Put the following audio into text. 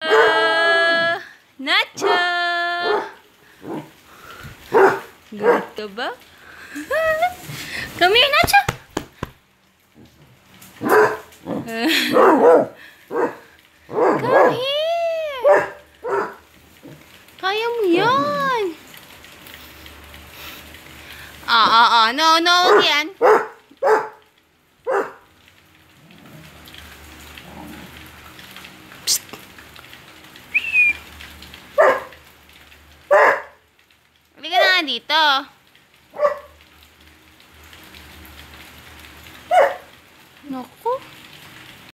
Uh, Nacho! Galit ka ba? Come here, Nacho! Come here! Kaya mo yan! Ah, ah, ah. No, no, huwag nga dito. Naku.